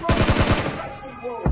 Vai-se!